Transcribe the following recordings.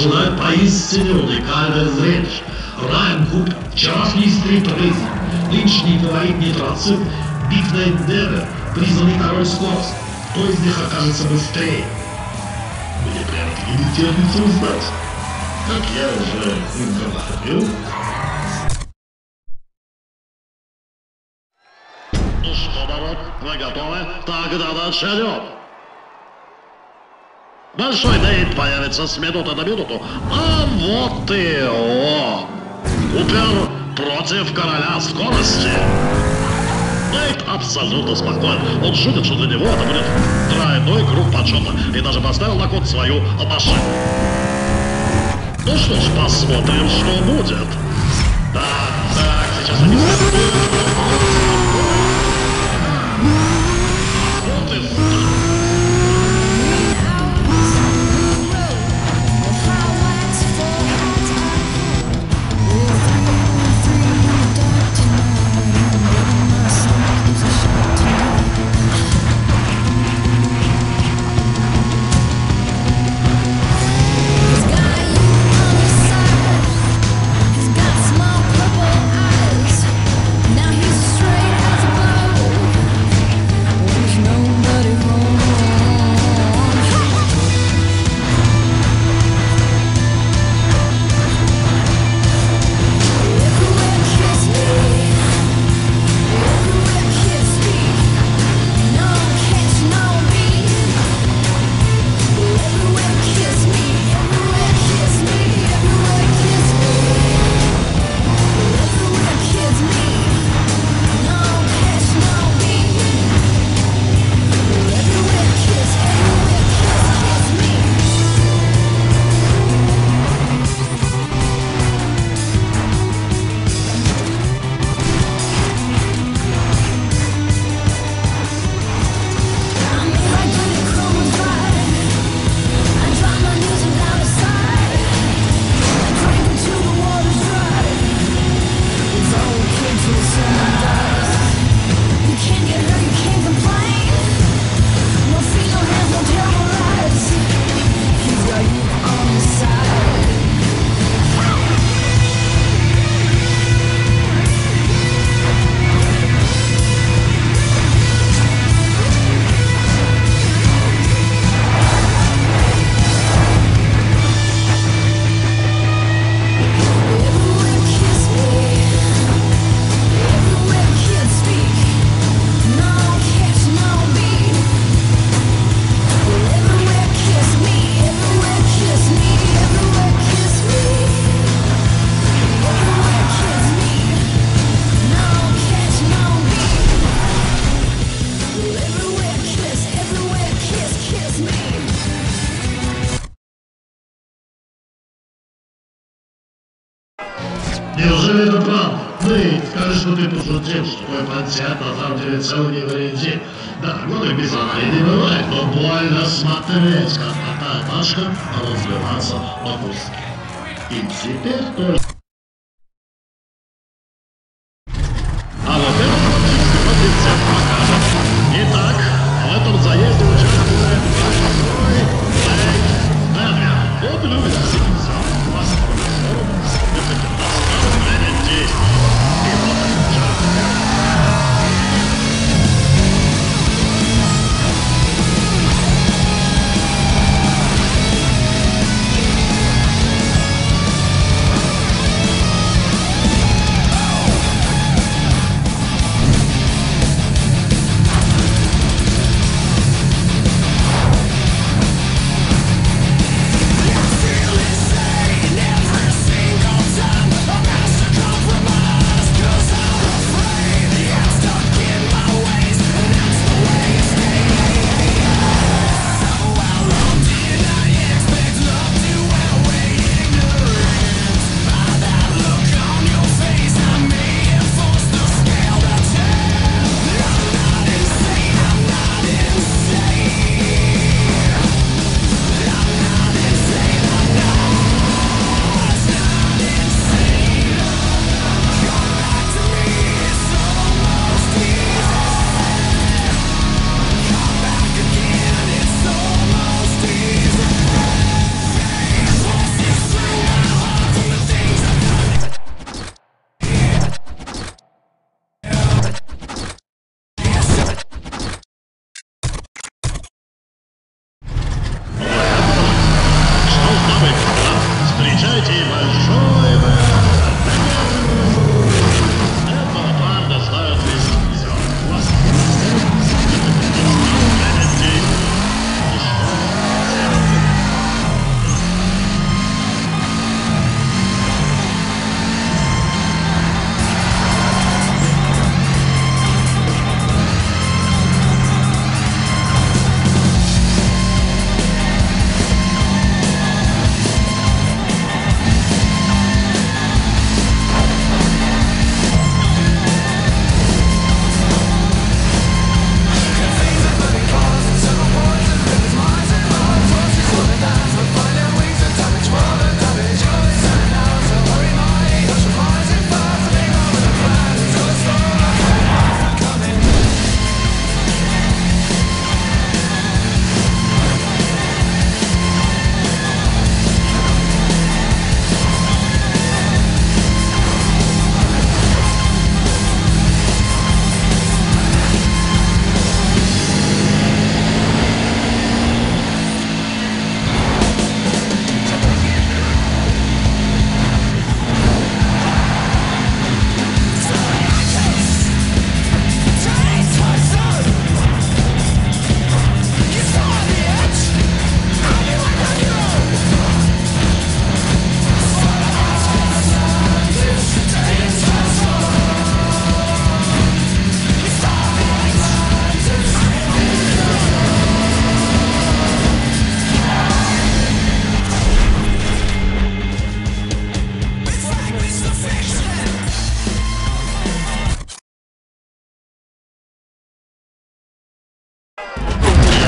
ожидает поистине уникальное зрелище. Райан Куп, вчерашний стритрейсер, нынешний фаворит Nitrocide, и Нейт Денвер, признанный король скорости. Кто из них окажется быстрее? Мне прямо-таки не терпится узнать. Как я уже говорил, Ну что, народ, вы готовы? Тогда начнем. Большой Дейт появится с минуты на минуту. А вот и он. Купер против короля скорости. Дейт абсолютно спокоен. Он шутит, что для него это будет тройной круг почета. И даже поставил на код свою машину. Ну что ж, посмотрим, что будет. Так, так, сейчас они целый невредим. Да, вот и без она и не бывает, но больно смотреть, как такая пачка разбивается на куски. И теперь только...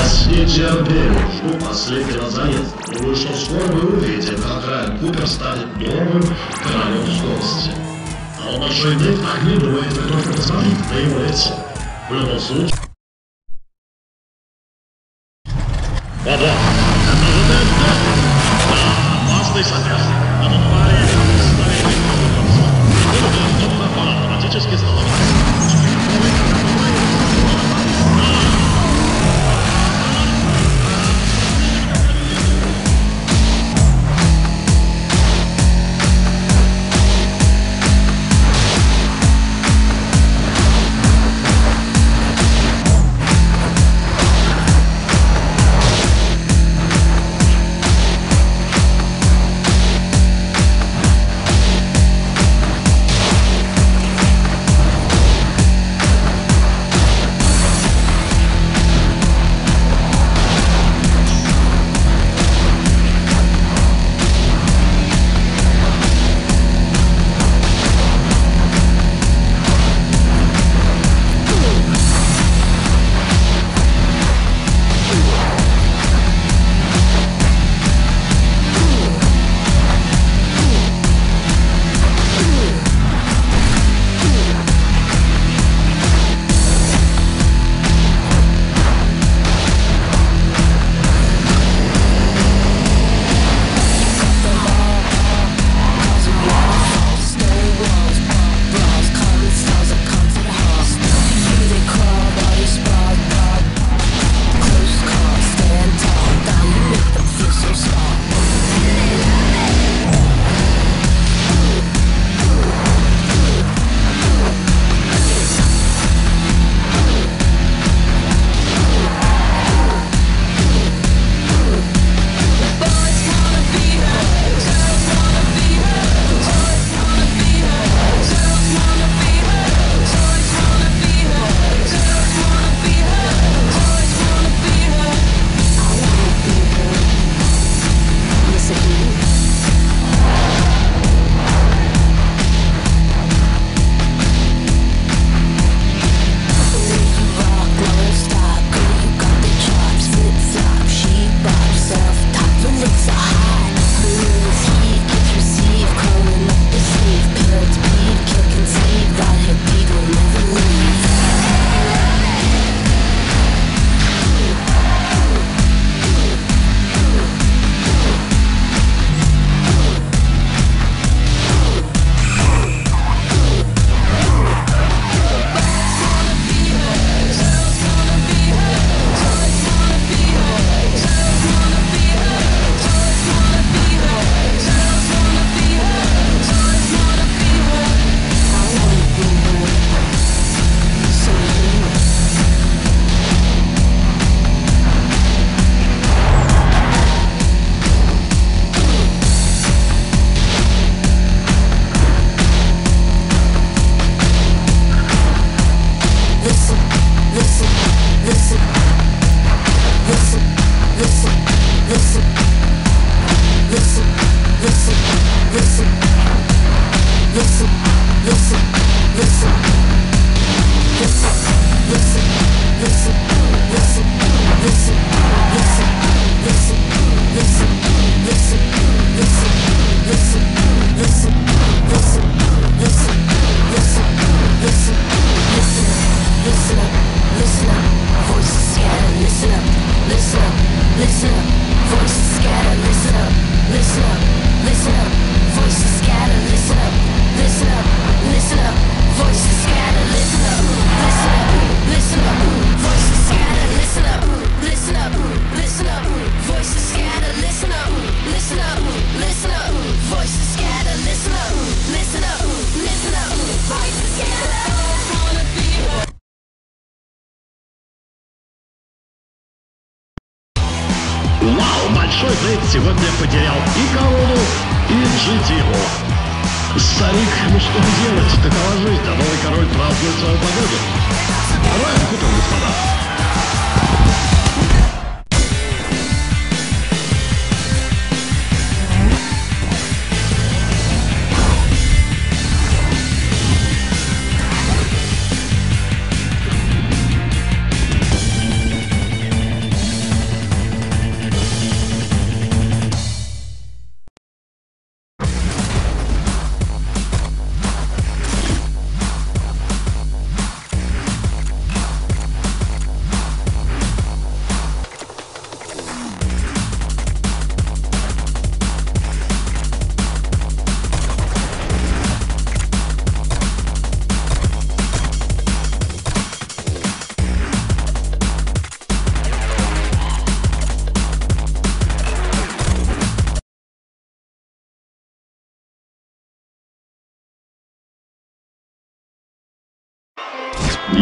с нетерпением жду последнего заезда. Что скоро мы увидим, как Райан Купер станет новым королем скорости. А большой Дэйв так не думает, вы только посмотрите на его лицо. В любом случае... Ого! Это же Дэйв Дэйв! Да, опасный соперник.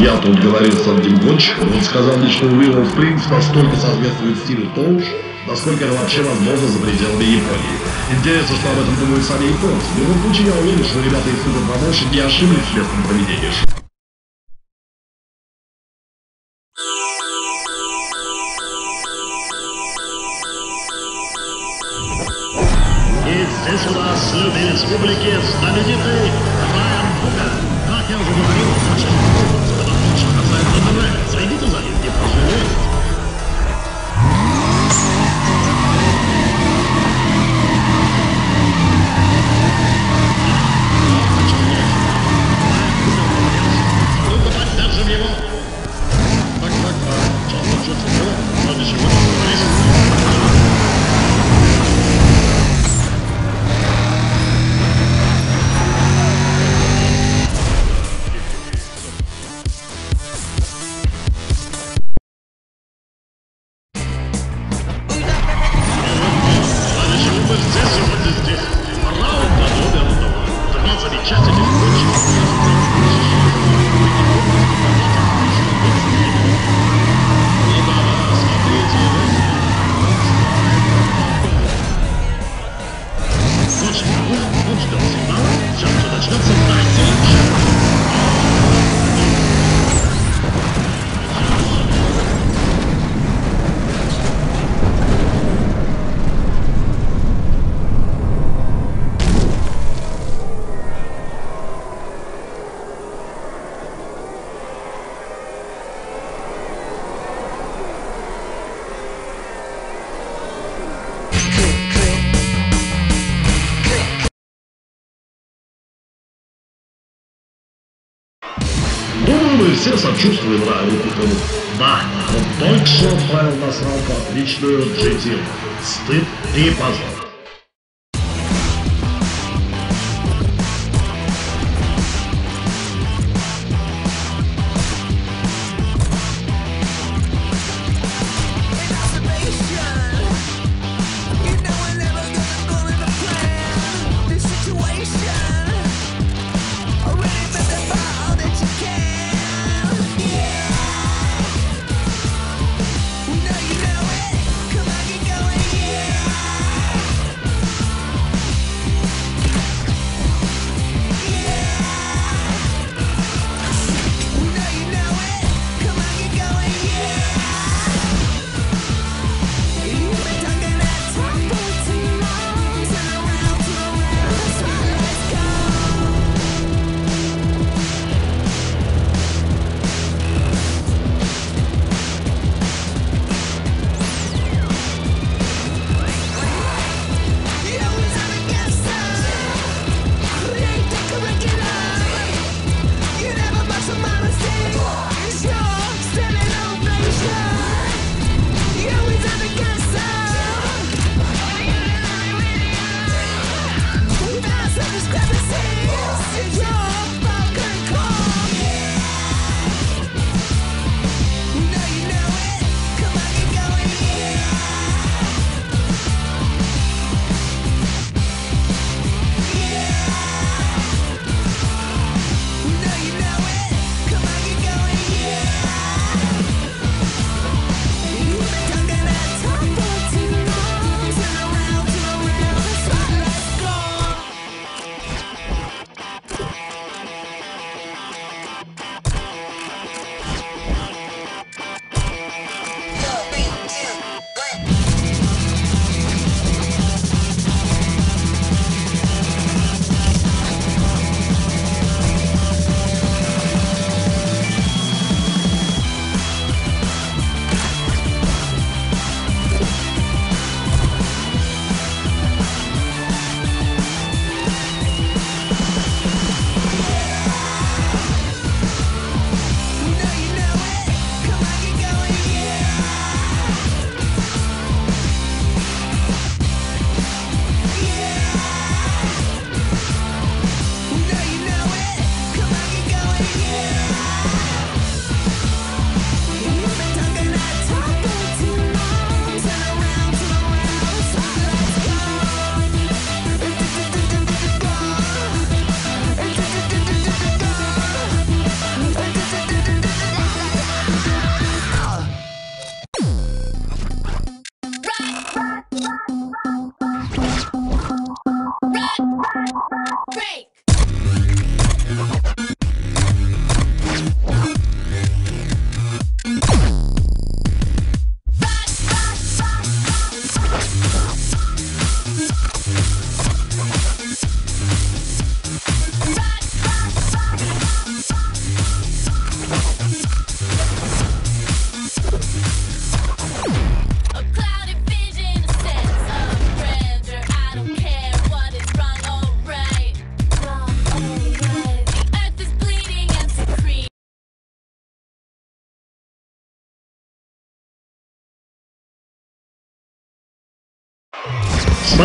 Я тут говорил с одним гонщиком, он сказал мне, что Уилл Спрингс настолько соответствует стилю Тоуш, насколько это вообще возможно за пределами Японии. Интересно, что об этом думают сами японцы. В любом случае, я уверен, что ребята из Super Promotion не ошиблись в местном поведении. Мы все сочувствуем Райану Куперу. Да, он только что отправил на сралку отличную GT. Стыд и позор.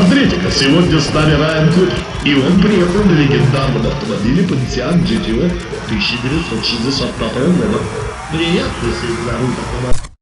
Смотрите-ка, сегодня с нами Райан Купер, и он приехал на легендарном автомобиле Pontiac GTO 1962 года. Приятно всегда руль автомобиля.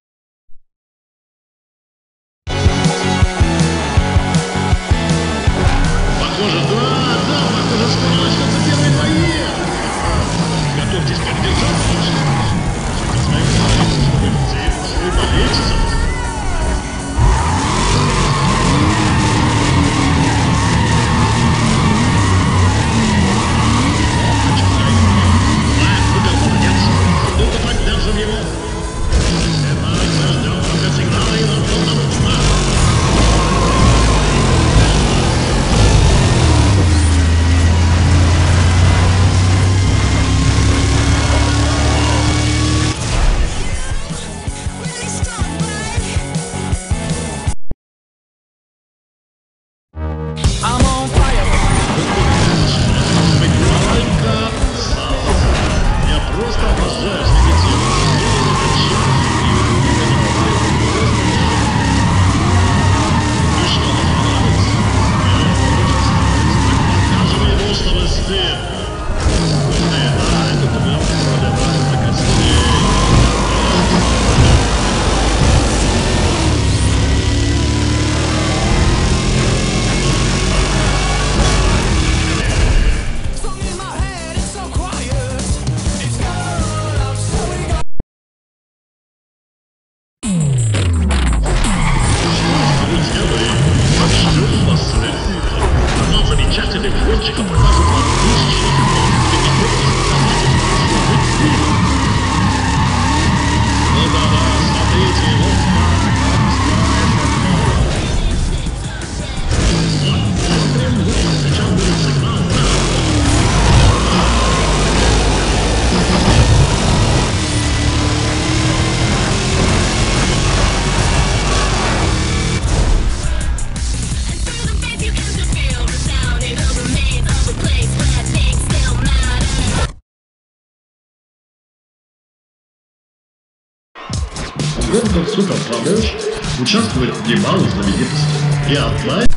присутствует немало знаменитостей. И онлайн...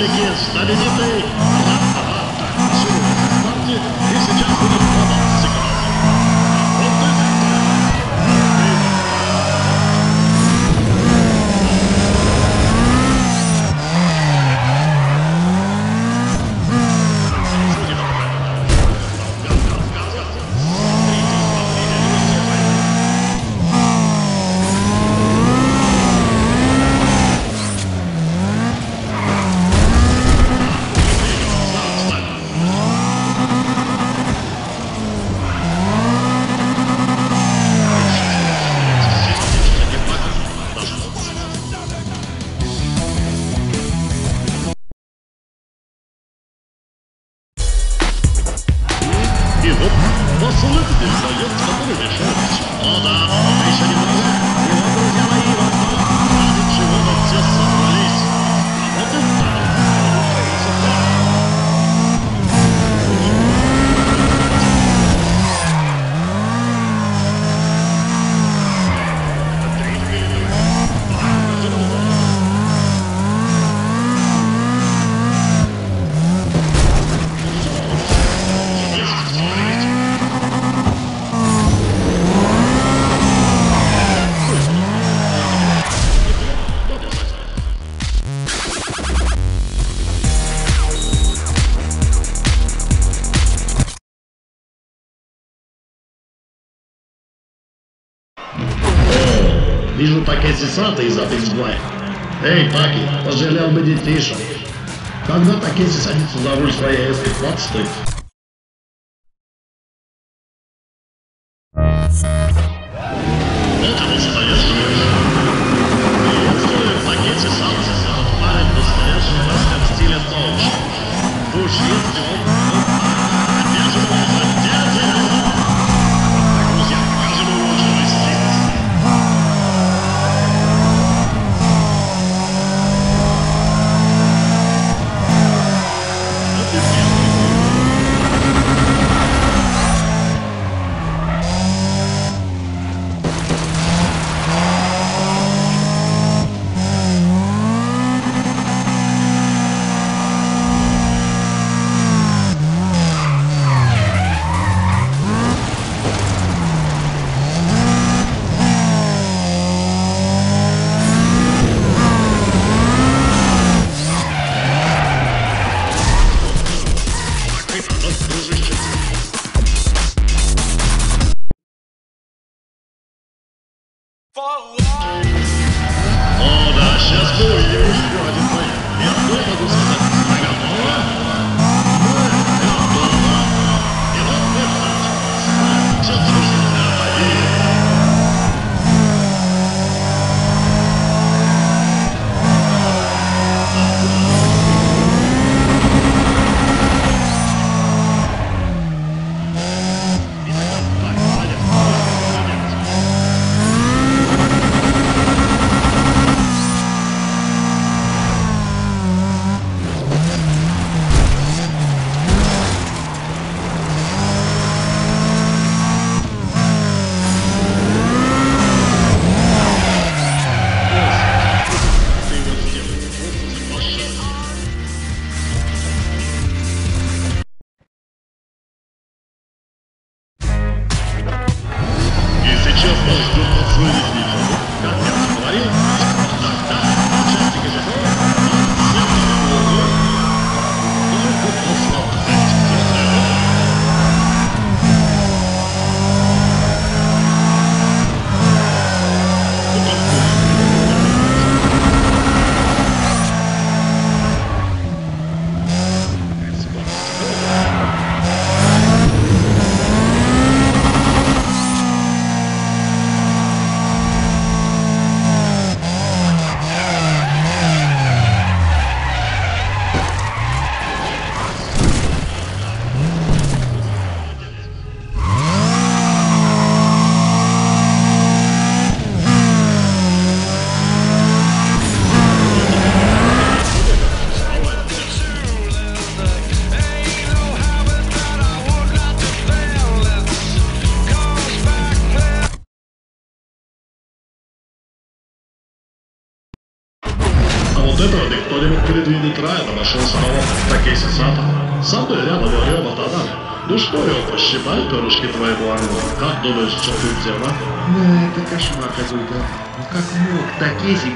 Fabrique está de Сата из Апексбай. Эй, Таки, пожалел бы детишек. Когда Такеси садится за руль своей СП-15,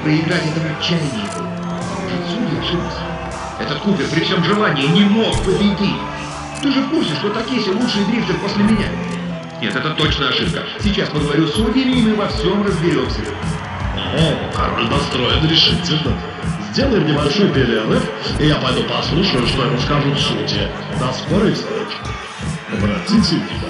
проиграть этому чайнику? Может, судья ошиблся? Этот Купер при всем желании не мог победить. Ты же в курсе, что Такеси лучший дрифтер после меня? Нет, это точно ошибка. Сейчас поговорю с судьями, и мы во всем разберемся. О, король настроен решительно. Сделаем небольшой перерыв, и я пойду послушаю, что ему скажут судьи. До скорой встречи. Обратите внимание.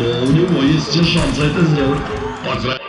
Но у него есть все шансы это сделать.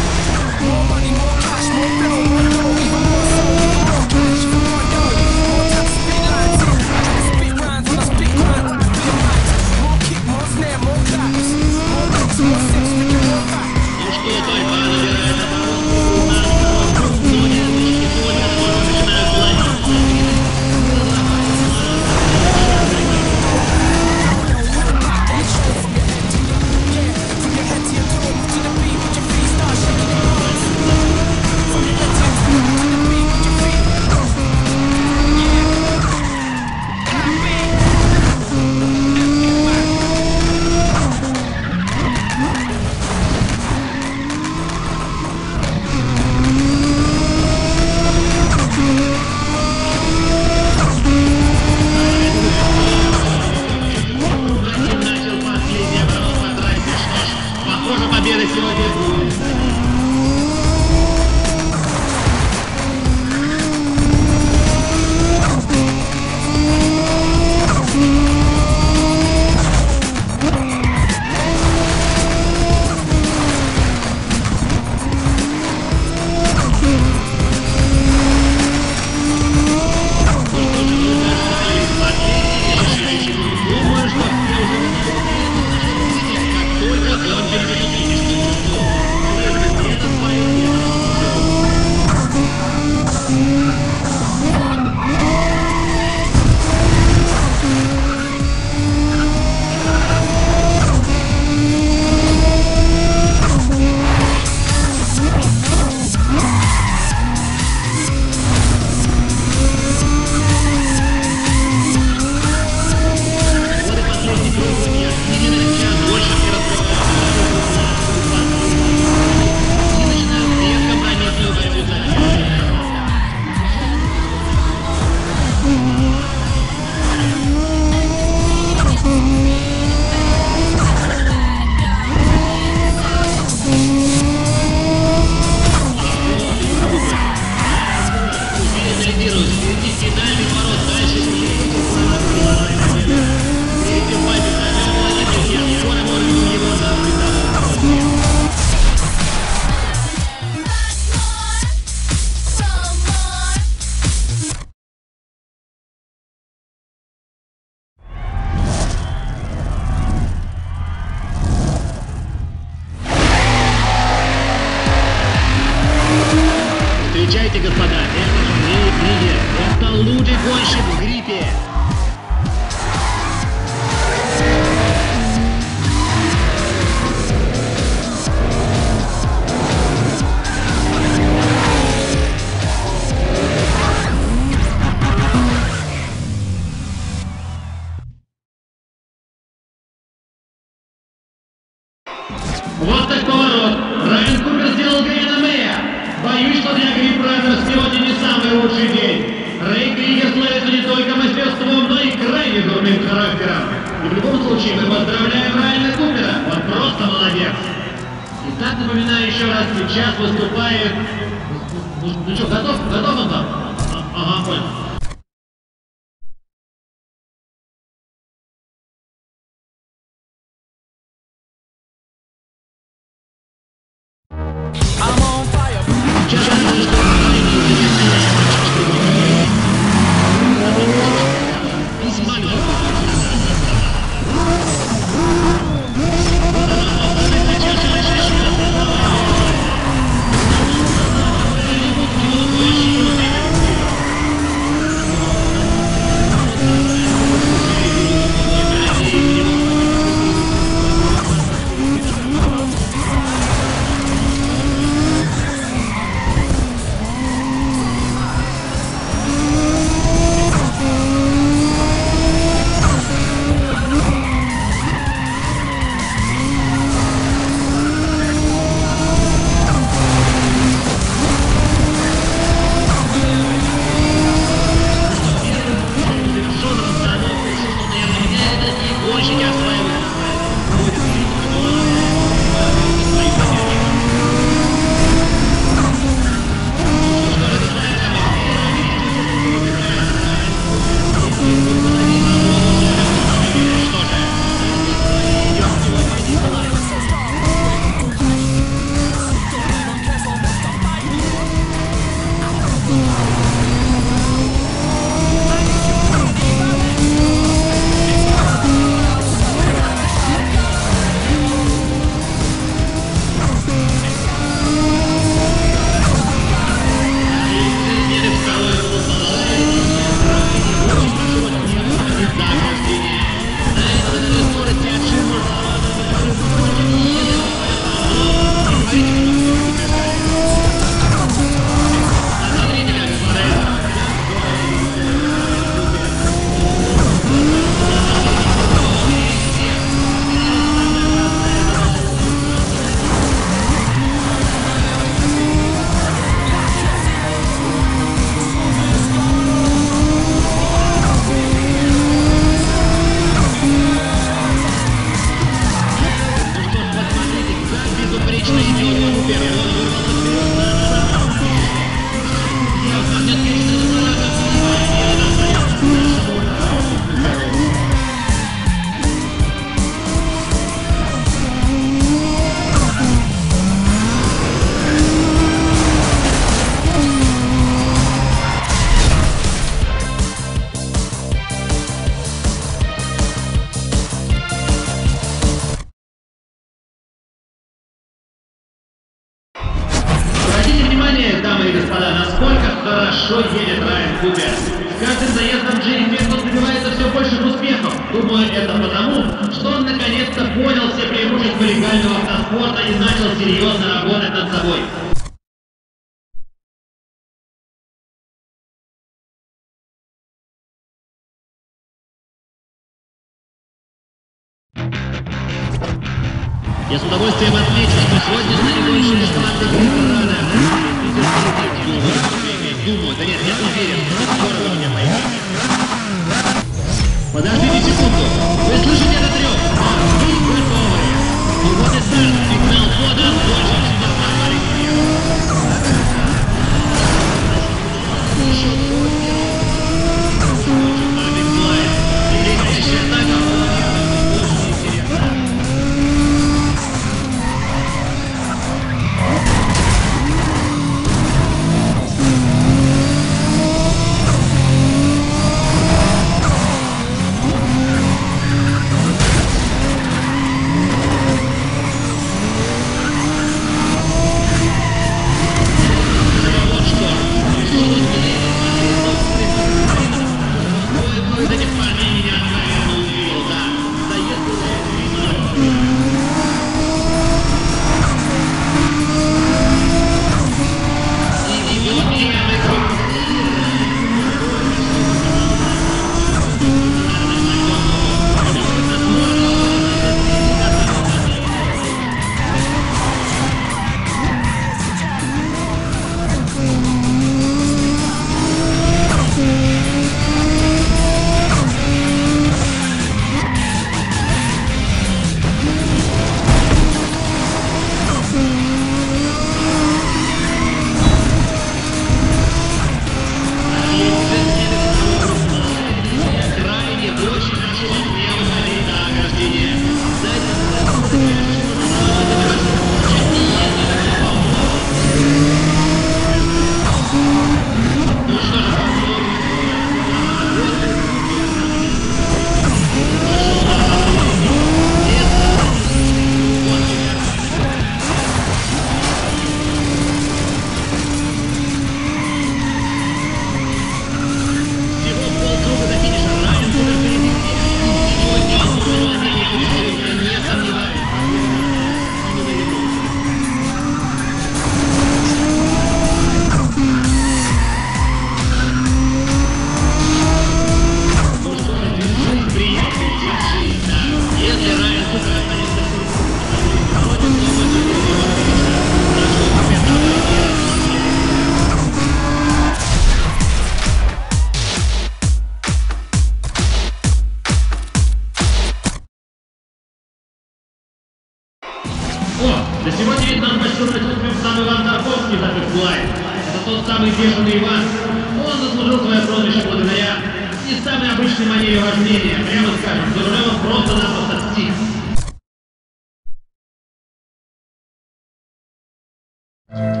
Thank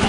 you.